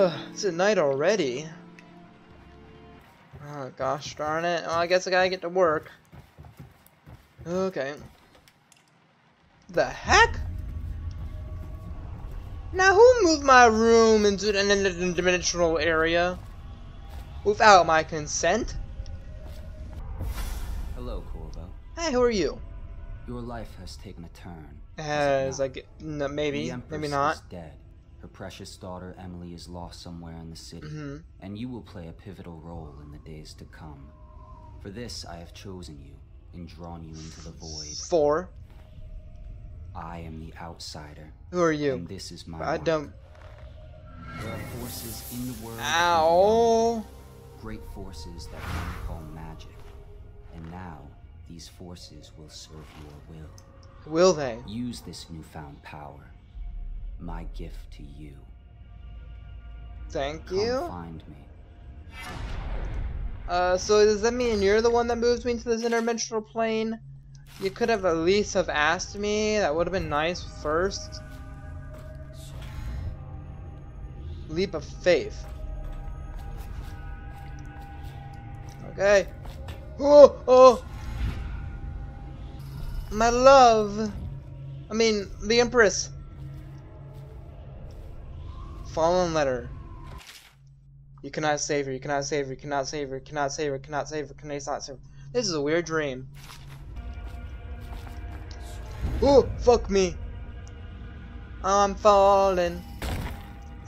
it's at night already. Oh gosh darn it. Well, I guess I gotta get to work. Okay. The heck? Now who moved my room into an interdimensional area? Without my consent? Hello, Corvo. Hey, who are you? Your life has taken a turn. As it I get, no, maybe, maybe not. is dead. Her precious daughter Emily is lost somewhere in the city, Mhm. and you will play a pivotal role in the days to come. For this, I have chosen you and drawn you into the void. Four. I am the outsider, Who are you? and this is my. I don't. There are forces in the world. Ow! Great forces that men call magic, and now these forces will serve your will. Will they? Use this newfound power. My gift to you. Thank Come you. find me. Uh, so does that mean you're the one that moves me to this interdimensional plane? You could have at least have asked me. That would have been nice first. Leap of faith. Okay. Oh, oh. My love. I mean, the Empress. Fallen letter. You cannot save her, you cannot save her, you cannot save her, you cannot save her, cannot save her, cannot save her. This is a weird dream. Oh, fuck me. I'm falling.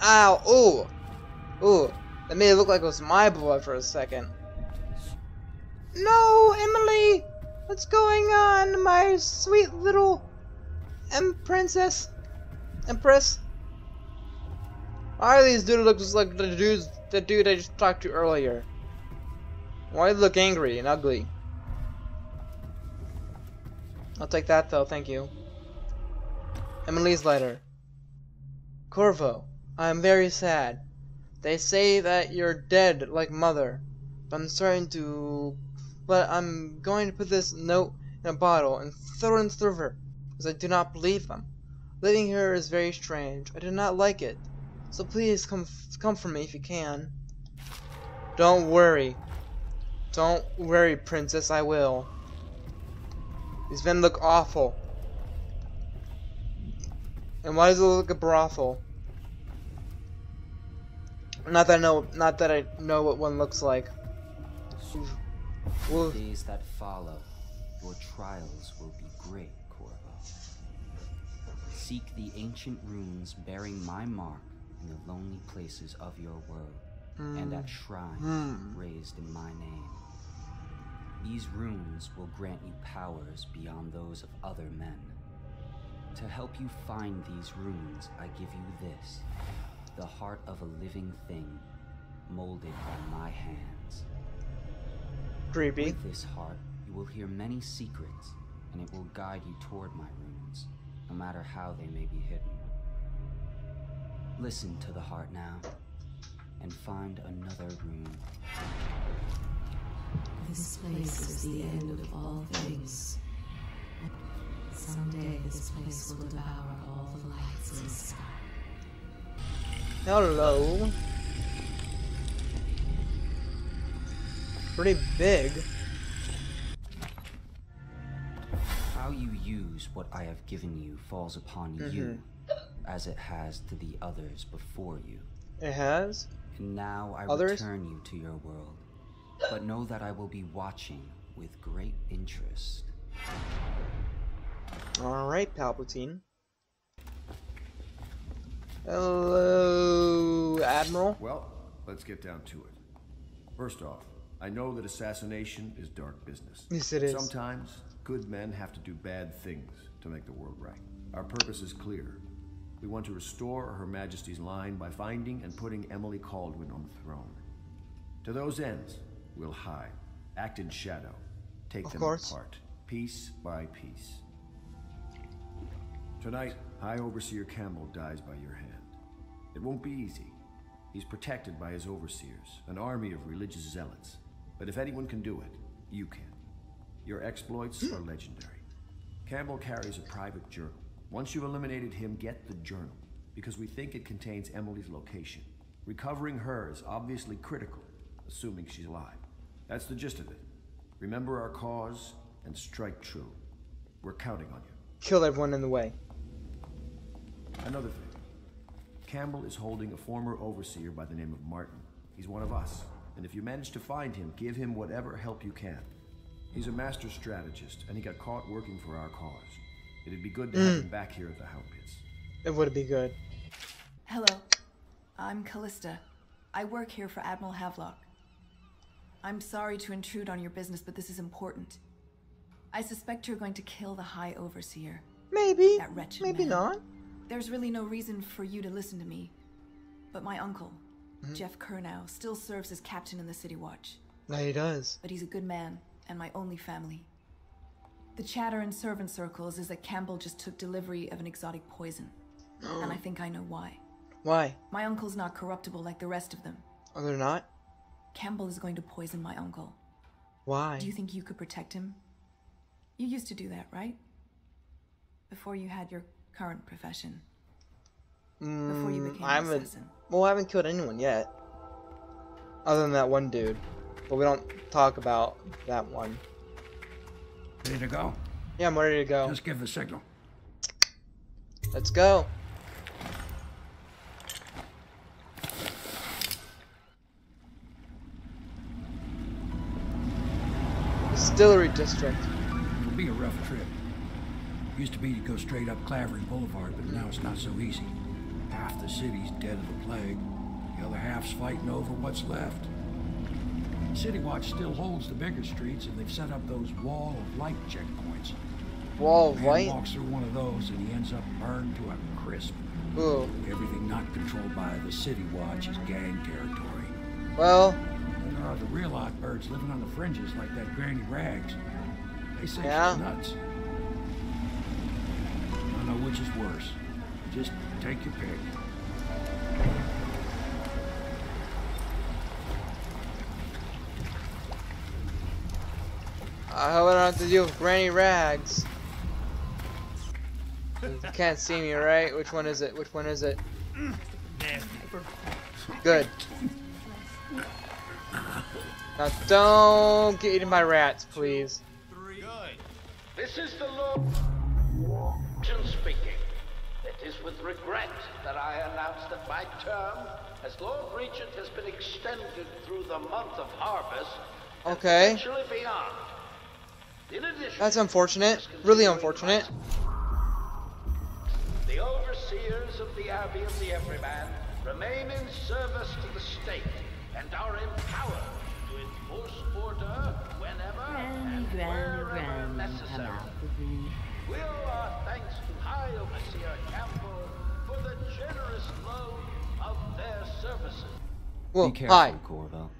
Ow, ooh. Ooh, that made it look like it was my blood for a second. No, Emily! What's going on, my sweet little em princess? Empress? Why are these dudes look like the dudes, the dude I just talked to earlier? Why look angry and ugly? I'll take that though, thank you. Emily's letter. Corvo, I am very sad. They say that you're dead like mother, but I'm starting to. But I'm going to put this note in a bottle and throw it into the river, because I do not believe them. Living here is very strange. I do not like it. So please come come for me if you can. Don't worry. Don't worry, princess, I will. These men look awful. And why does it look like a brothel? Not that I know not that I know what one looks like. Well, days that follow, your trials will be great, Corvo. Seek the ancient runes bearing my mark in the lonely places of your world, and at shrines Hmm. raised in my name. These runes will grant you powers beyond those of other men. To help you find these runes, I give you this the heart of a living thing, molded by my hands. creepy. With this heart, you will hear many secrets, and it will guide you toward my runes, no matter how they may be hidden. Listen to the heart now, and find another room. This place is the end of all things. Someday this place will devour all the lights in the sky. Hello. Pretty big. How you use what I have given you falls upon you, mm-hmm. As it has to the others before you. It has. And now I Others? return you to your world. But know that I will be watching with great interest. Alright, Palpatine. Hello, Admiral. Well, let's get down to it. First off, I know that assassination is dark business. Yes, it is. Sometimes, good men have to do bad things to make the world right. Our purpose is clear. We want to restore Her Majesty's line by finding and putting Emily Kaldwin on the throne. To those ends, we'll hide, act in shadow, take Of them course. apart, piece by piece. Tonight, High Overseer Campbell dies by your hand. It won't be easy. He's protected by his overseers, an army of religious zealots. But if anyone can do it, you can. Your exploits are legendary. Campbell carries a private journal. Once you've eliminated him, get the journal, because we think it contains Emily's location. Recovering her is obviously critical, assuming she's alive. That's the gist of it. Remember our cause and strike true. We're counting on you. Kill everyone in the way. Another thing. Campbell is holding a former overseer by the name of Martin. He's one of us, and if you manage to find him, give him whatever help you can. He's a master strategist, and he got caught working for our cause. It'd be good to have mm. him back here at the Hound Pits. It would be good. Hello. I'm Callista. I work here for Admiral Havelock. I'm sorry to intrude on your business, but this is important. I suspect you're going to kill the High Overseer. Maybe. That wretched Maybe man. not. There's really no reason for you to listen to me. But my uncle, mm-hmm. Geoff Curnow, still serves as captain in the City Watch. No, he does. But he's a good man, and my only family. The chatter in servant circles is that Campbell just took delivery of an exotic poison. and I think I know why. Why? My uncle's not corruptible like the rest of them. Oh, they're not? Campbell is going to poison my uncle. Why? Do you think you could protect him? You used to do that, right? Before you had your current profession. Before you Mm, became I an assassin. Well, I haven't killed anyone yet. Other than that one dude. But we don't talk about that one. Ready to go? Yeah, I'm ready to go. Just give the signal. Let's go. Distillery District. It'll be a rough trip. Used to be to go straight up Clavering Boulevard, but now it's not so easy. Half the city's dead of the plague. The other half's fighting over what's left. City Watch still holds the bigger streets, and they've set up those wall of light checkpoints. Wall of White. walks through one of those, and he ends up burned to a crisp. Ooh. Everything not controlled by the City Watch is gang territory. Well, Then there are the real odd birds living on the fringes like that Granny Rags. They say Yeah? she's nuts. I don't know which is worse. Just take your pick. I hope I don't have to deal with Granny Rags. You can't see me, right? Which one is it? Which one is it? Good. Now don't get eaten by rats, please. This is the Lord speaking. It is with regret that I announce that my term as Lord Regent has been extended through the month of harvest Okay. potentially beyond. In addition, That's unfortunate. Really unfortunate. The overseers of the Abbey of the Everyman remain in service to the state and are empowered to enforce order whenever and wherever necessary. We owe our thanks to High Overseer Campbell for the generous loan of their services. Well, Be careful, hi. Corvo.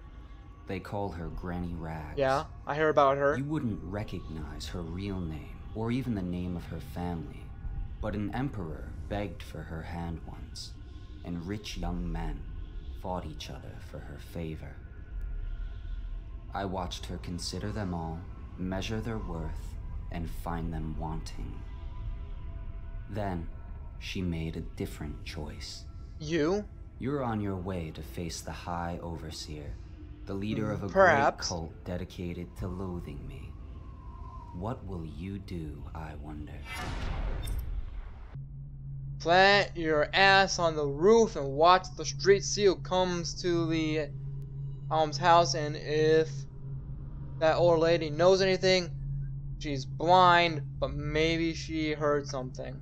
They call her Granny Rags. Yeah, I hear about her. You wouldn't recognize her real name, or even the name of her family. But an emperor begged for her hand once, and rich young men fought each other for her favor. I watched her consider them all, measure their worth, and find them wanting. Then, she made a different choice. You? You're on your way to face the High Overseer, the leader of a Perhaps. great cult dedicated to loathing me. What will you do, I wonder? Plant your ass on the roof and watch the street seal comes to the alms house and if that old lady knows anything, she's blind, but maybe she heard something.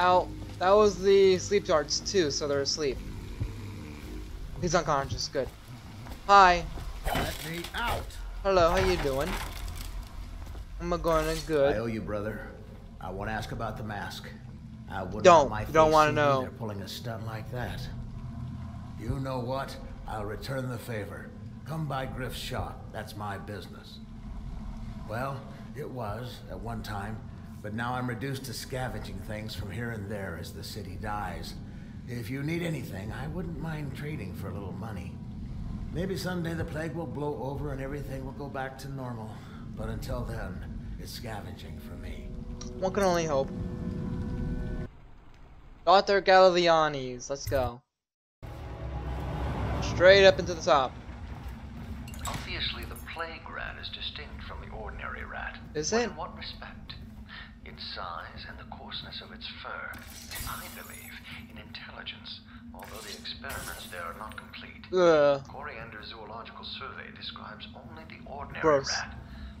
Ow. That was the sleep darts too, so they're asleep. He's unconscious, good. Hi. Let me out. Hello, how you doing? I'm going I good. owe you, brother. I want to ask about the mask. I wouldn't Don't. my You don't wanna know. They're pulling a stunt like that. You know what? I'll return the favor. Come by Griff's shop. That's my business. Well, it was at one time, but now I'm reduced to scavenging things from here and there as the city dies. If you need anything, I wouldn't mind trading for a little money. Maybe someday the plague will blow over and everything will go back to normal. But until then, it's scavenging for me. One can only hope. Dr. Galvani's, let's go. Straight up into the top. Obviously, the plague rat is distinct from the ordinary rat. Is But it? In what respect? Its size and the coarseness of its fur. I believe in intelligence, although the experiments there are not complete. Ugh. Coriander Zoological Survey describes only the ordinary Gross. rat,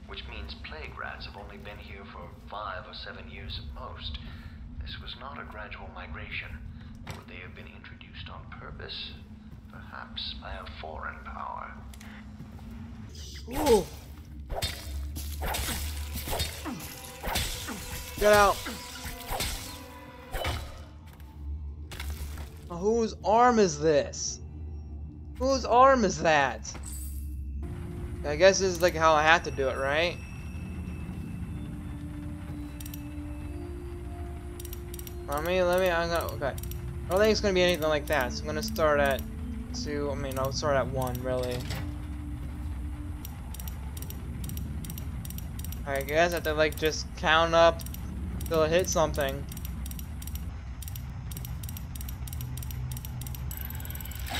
which means plague rats have only been here for five or seven years at most. This was not a gradual migration. Would they have been introduced on purpose? Perhaps by a foreign power. Ooh. Get out. Whose arm is this? Whose arm is that? I guess this is like how I have to do it, right? Let me, let me, I'm gonna, okay. I don't think it's gonna be anything like that, so I'm gonna start at two, I mean, I'll start at one, really. I guess I have to like just count up till it hits something.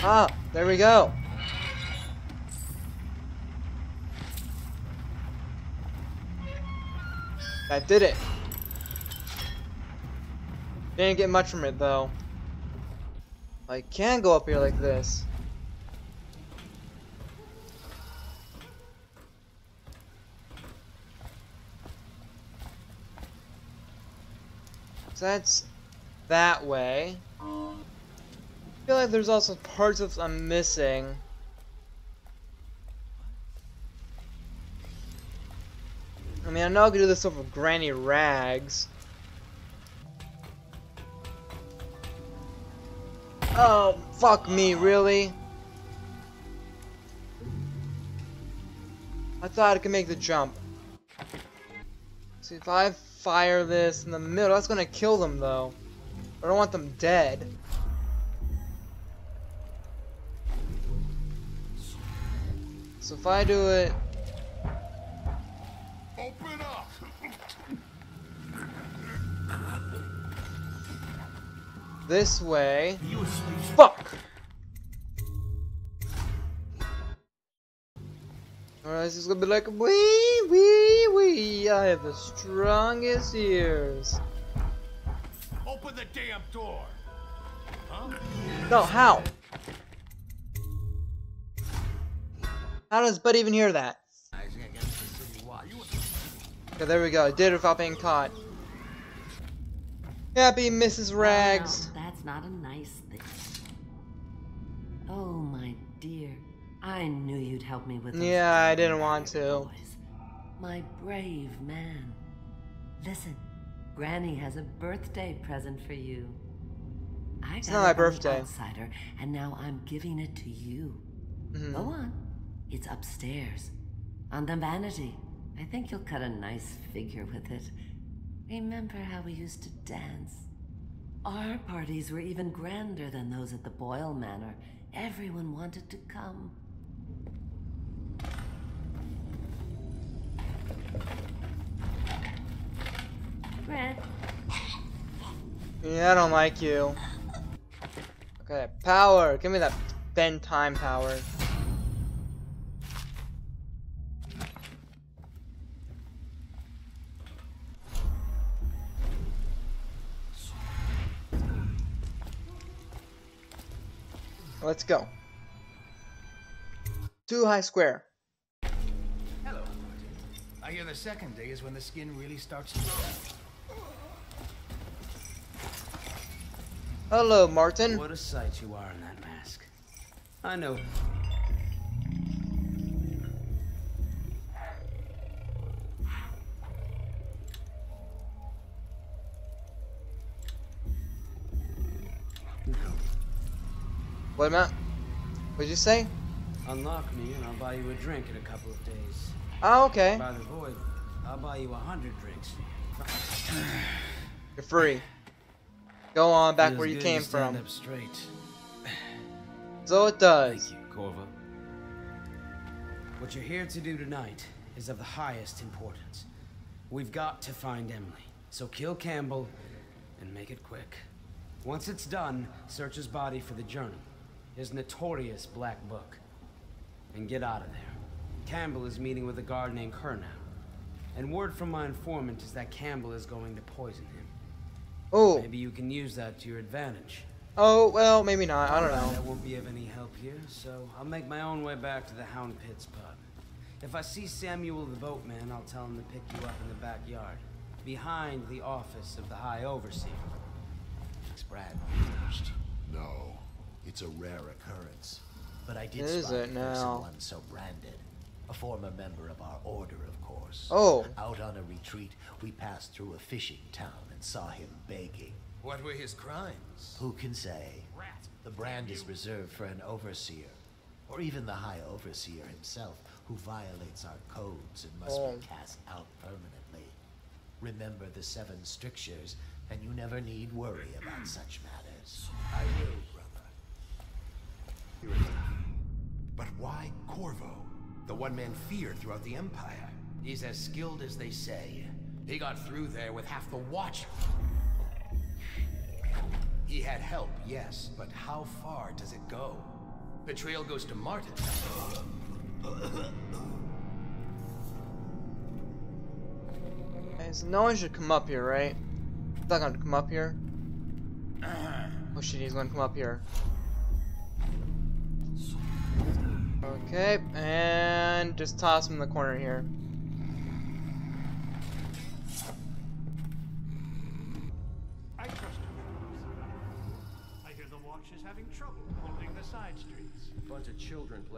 Ah, there we go. That did it. Didn't get much from it though. I can go up here like this. So that's that way. I feel like there's also parts of I'm missing. I mean, I know I could do this over Granny Rags. Oh, fuck me, really? I thought I could make the jump. See, if I fire this in the middle, that's gonna kill them, though. I don't want them dead. So if I do it... Open up! this way... Fuck! Alright, this is gonna be like a wee wee wee. I have the strongest ears. Open the damn door! Huh? No, how? How does Bud even hear that? Okay, there we go. I did it without being caught. Happy Mrs. Rags. Well, that's not a nice thing. Oh, my dear. I knew you'd help me with those Yeah, I didn't want to. Boys. My brave man. Listen, Granny has a birthday present for you. I It's not my birthday. outsider, and now I'm giving it to you. Mhm. Go on. It's upstairs. On the vanity. I think you'll cut a nice figure with it. Remember how we used to dance? Our parties were even grander than those at the Boyle Manor. Everyone wanted to come. Yeah, I don't like you. Okay, power. Give me that bend time power. Let's go. Two high square. Hello. I hear the second day is when the skin really starts to Hello, Martin. What a sight you are in that mask. I know. What about? What'd you say? Unlock me and I'll buy you a drink in a couple of days. Oh, okay. By the void, I'll buy you a hundred drinks. You're free. Go on back Feels where you came from. up straight. So it does. Thank you, Corvo. What you're here to do tonight is of the highest importance. We've got to find Emily. So kill Campbell and make it quick. Once it's done, search his body for the journal, his notorious black book, and get out of there. Campbell is meeting with a guard named Curnow. And word from my informant is that Campbell is going to poison him. Oh. Maybe you can use that to your advantage. Oh, well, maybe not. I don't know. That won't be of any help here, so I'll make my own way back to the Hound Pits pub. If I see Samuel the boatman, I'll tell him to pick you up in the backyard, behind the office of the High Overseer. It's Brad. No, it's a rare occurrence. But I did Is spot it now? once so branded. A former member of our order, of course. Oh. Out on a retreat, we passed through a fishing town and saw him begging. What were his crimes? Who can say? The brand is reserved for an overseer, or even the high overseer himself, who violates our codes and must Oh. be cast out permanently. Remember the seven strictures, and you never need worry about such matters. I will, brother. But why Corvo? The one man feared throughout the Empire. He's as skilled as they say. He got through there with half the Watch. He had help, yes, but how far does it go? The trail goes to Martin. Okay, so no one should come up here, right? He's not gonna come up here. Uh-huh. Oh shit, he's gonna come up here. Okay, and just toss him in the corner here.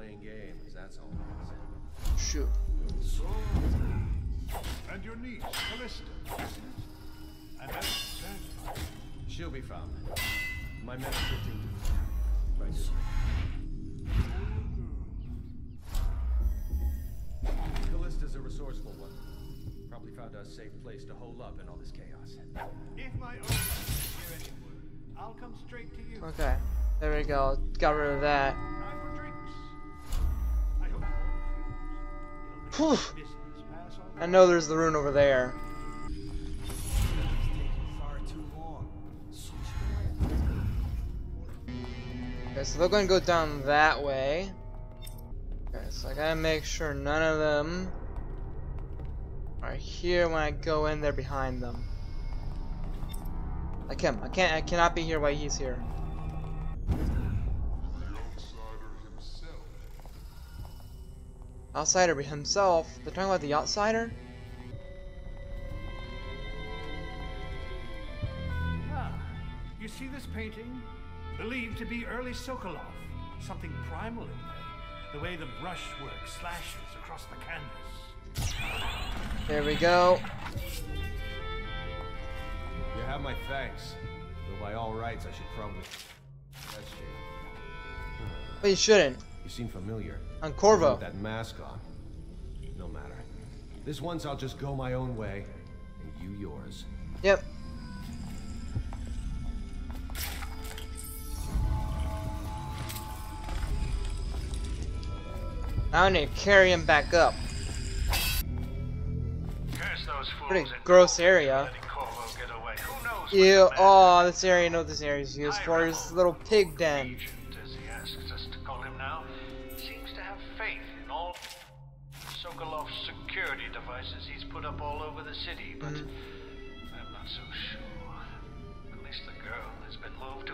Playing games, that's all. Shoot. So, and your niece, Callista. And that's Sandra. She'll be found. My men are drifting to right Callista's a resourceful one. Probably found a safe place to hole up in all this chaos. If my owner doesn't hear any word, I'll come straight to you. Okay, there we go. Got rid of that. On I know there's the rune over there. Okay, so they're gonna go down that way. Okay, so I gotta make sure none of them are here when I go in there behind them. Like him. I can't I cannot be here while he's here. Outsider be himself. They're talking about the outsider? Ah, you see this painting? Believed to be early Sokolov. Something primal in there. The way the brushwork slashes across the canvas. There we go. You have my thanks. Though by all rights, I should probably. That's you. But you shouldn't. You seem familiar. On Corvo. With that mask on. No matter. This once I'll just go my own way, and you yours. Yep. Now I need to carry him back up. Curse those fools Pretty in gross area. letting get away. Who knows Ew, what the man oh, this area, I know what this area is used for. His little pig den.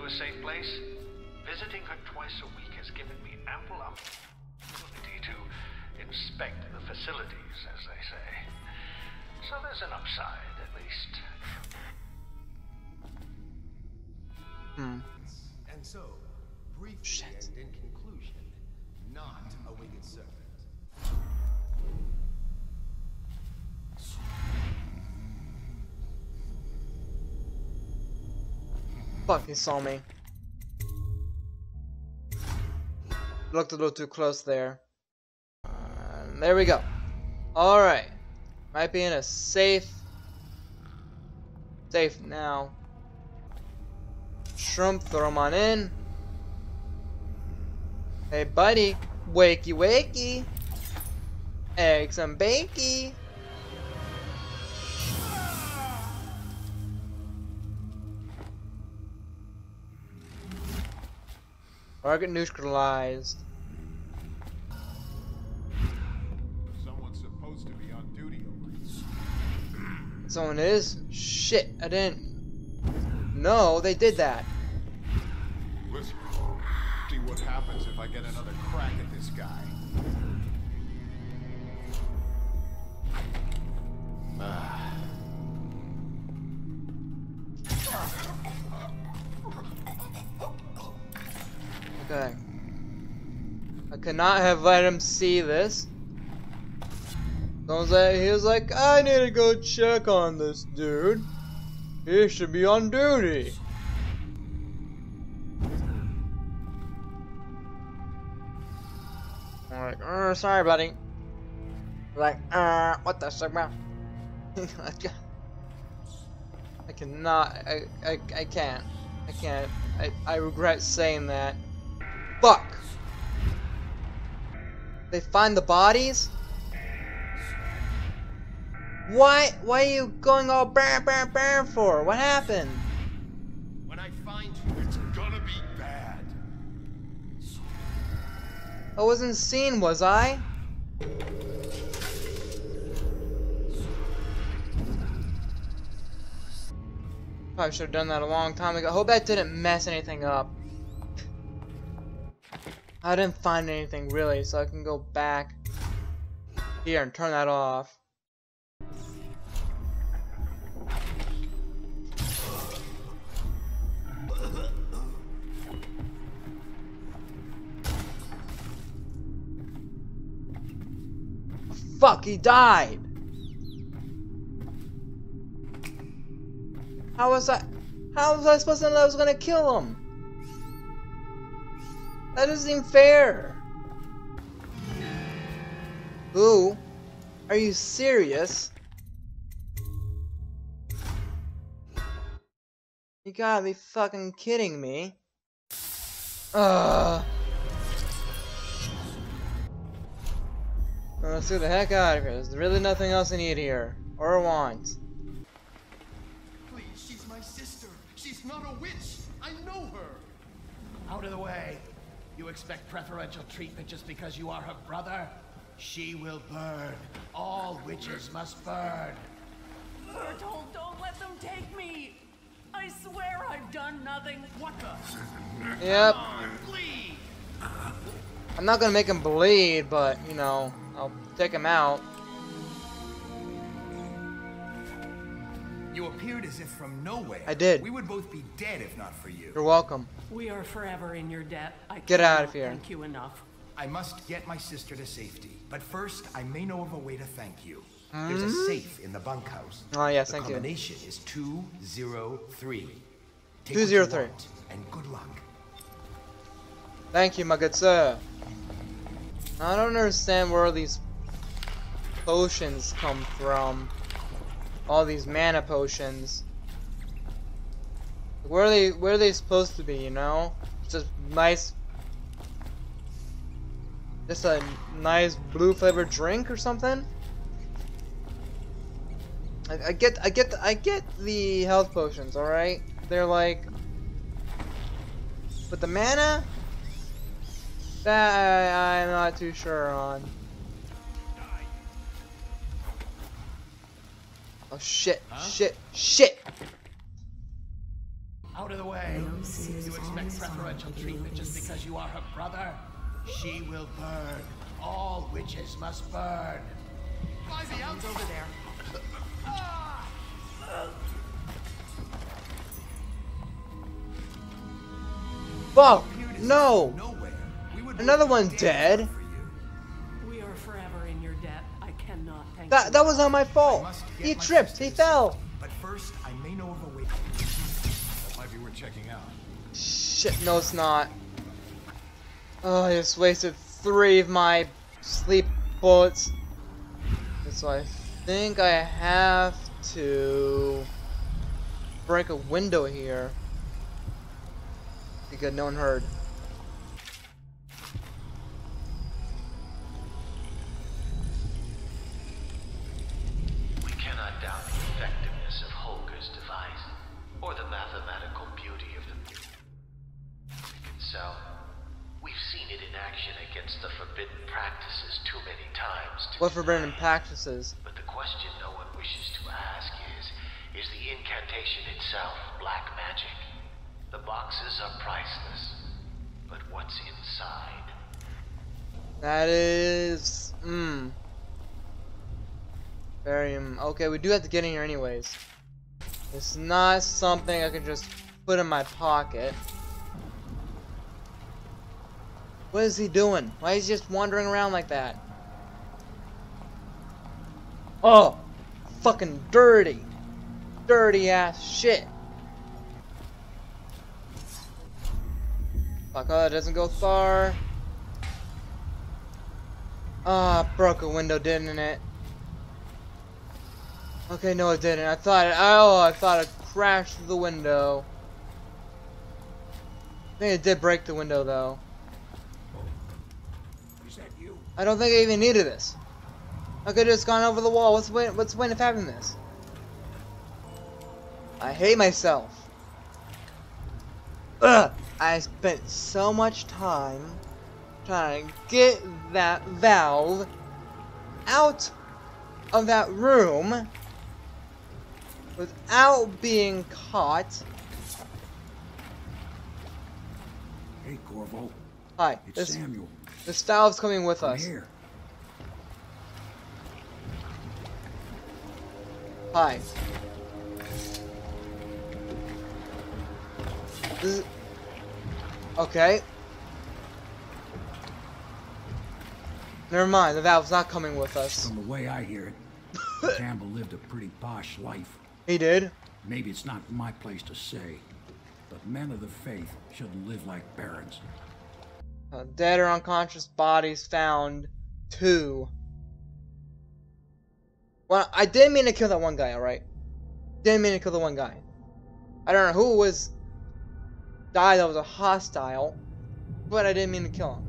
A safe place. Visiting her twice a week has given me ample opportunity to inspect the facilities, as they say. So there's an upside, at least. Hmm. And so, briefly and in conclusion, not a winged serpent. Fuck, he saw me. Looked a little too close there. Uh, there we go. Alright. Might be in a safe. Safe now. Shrimp, throw him on in. Hey, buddy. Wakey, wakey. Eggs and bakey. Target neutralized. Someone's supposed to be on duty over here. Someone is? Shit, I didn't. No, they did that. Listen, see what happens if I get another crack at this guy. Okay. I could not have let him see this. So he was like, I need to go check on this dude. He should be on duty. I'm like, uh, sorry, buddy. Like, uh, what the fuck, man? I cannot. I, I, I can't. I can't. I, I regret saying that. Fuck! They find the bodies? Why? Why are you going all bam bam bam for? What happened? When I find you, it's gonna be bad. I wasn't seen, was I? Probably should have done that a long time ago. Hope that didn't mess anything up. I didn't find anything really, so I can go back here and turn that off. Fuck, he died! How was I- How was I supposed to know I was gonna kill him? That seem fair. Who? Are you serious? You gotta be fucking kidding me. Ugh. Let's get the heck out of here. There's really nothing else I need here. Or want. Please, she's my sister. She's not a witch. I know her. Out of the way. You expect preferential treatment just because you are her brother? She will burn. All witches must burn. Bertold, don't let them take me! I swear I've done nothing. What the? Yep. Please. I'm not gonna make him bleed, but, you know, I'll take him out. You appeared as if from nowhere. I did. We would both be dead if not for you. You're welcome. We are forever in your debt. I Get out of here. Thank you enough. I must get my sister to safety. But first, I may know of a way to thank you. There's a Hmm? safe in the bunkhouse. Oh, yes, the thank you. The combination is 203. Take 203. What and good luck. Thank you, my good sir. I don't understand where these potions come from. All these mana potions. Where are they? Where are they supposed to be? You know, just nice, just a nice blue flavored drink or something. I, I get, I get, the, I get the health potions. All right, they're like, but the mana. That I, I'm not too sure on. Oh shit, shit, shit! Out of the way. You expect preferential treatment just because you are her brother? She will burn. All witches must burn. By the Someone's over there. Fuck! No! Another one dead? We are forever in your debt. I cannot thank That that was not my fault. He tripped. He fell. Shit, no, it's not. Oh, I just wasted three of my sleep bullets. So I think I have to break a window here. Because no one heard. What forbidden practices? But the question no one wishes to ask is, is the incantation itself black magic? The boxes are priceless, but what's inside? That is... Mmm. Very, um, okay, we do have to get in here anyways. It's not something I can just put in my pocket. What is he doing? Why is he just wandering around like that? Oh! Fucking dirty! Dirty ass shit! Fuck, oh, it doesn't go far. Ah, oh, broke a window, didn't it? Okay, no it didn't. I thought it, oh, I thought it crashed through the window. I think it did break the window though. Is that you? I don't think I even needed this. I could have just gone over the wall. What's the point, what's the point of having this? I hate myself. Ugh! I spent so much time trying to get that valve out of that room without being caught. Hey, Corvo. Hi. It's this, Samuel. This valve's coming with Come us. here. Hi. Is... Okay. Never mind, the valve's not coming with us. From the way I hear it, Campbell lived a pretty posh life. He did? Maybe it's not my place to say, but men of the faith shouldn't live like barons. Uh, dead or unconscious bodies found. Two. Well, I didn't mean to kill that one guy, alright? Didn't mean to kill the one guy. I don't know who was... died that was a hostile, but I didn't mean to kill him.